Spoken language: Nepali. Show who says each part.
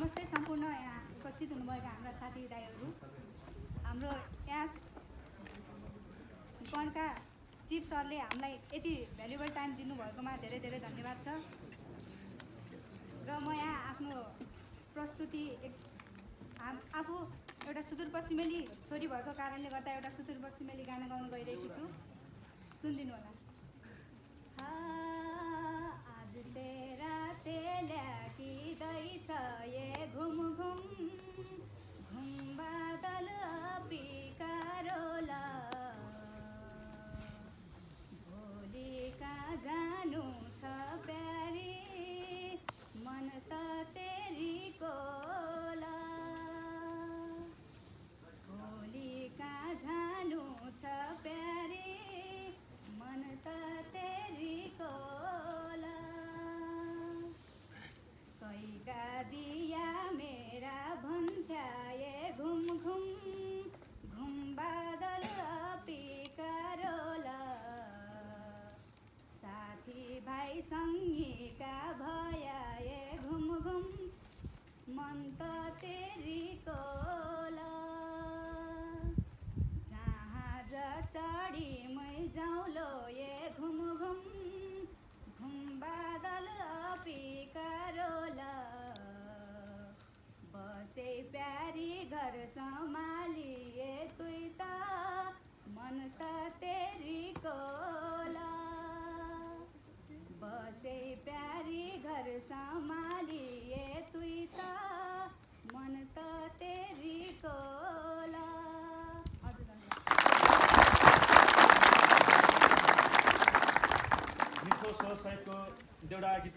Speaker 1: नमस्ते सम्पूर्ण यहाँ उपस्थित हुनुभएका हाम्रा साथी दाईहरू हाम्रो यहाँ गणका चिफ सरले हामीलाई यति भ्यालुबल टाइम दिनुभएकोमा धेरै धेरै धन्यवाद छ। र म यहाँ आफ्नो प्रस्तुति एक हाम आफू एउटा सुदूरपश्चिमेली छोरी भएको कारणले गर्दा एउटा सुदूरपश्चिमेली गाना गाउन गइरहेकी छु। सुनिदिनु होला। कैका दिया मेरा ये घुम घुम घुम बादल अपी कारोला साथी भाइ सङ्गीका भया ये घुम घुम मन त तेरीको ला जहाज चढी मै जाउलो घुम घुम घुम बसे प्यारी घर सम्हालिए तुई त। मन त तेरीको ला बसे प्यारी घर सम्हालिए तुई त। मन त तेरीको ला हजुर
Speaker 2: मिठो स्वर सहितको देउडा गीत